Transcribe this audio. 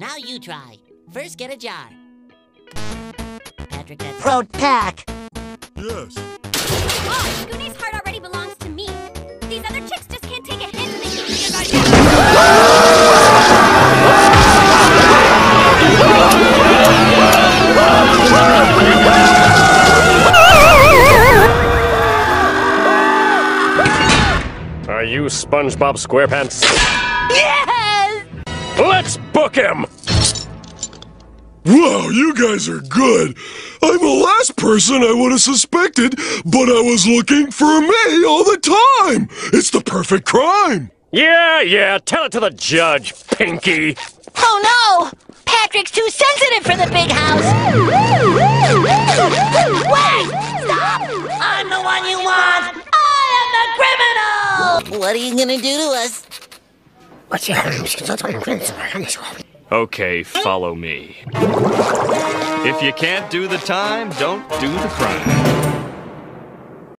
Now you try. First, get a jar. Patrick, that's... Protect. Yes. Oh, Goonie's heart already belongs to me. These other chicks just can't take a hint and they keep thinking about Are you SpongeBob SquarePants? Yes! Let's book him! Wow, you guys are good. I'm the last person I would have suspected, but I was looking for me all the time. It's the perfect crime. Yeah, yeah, tell it to the judge, Pinky. Oh no! Patrick's too sensitive for the big house! Wait! Stop! I'm the one you want! I am the criminal! What are you gonna do to us? Okay, follow me. If you can't do the time, don't do the crime.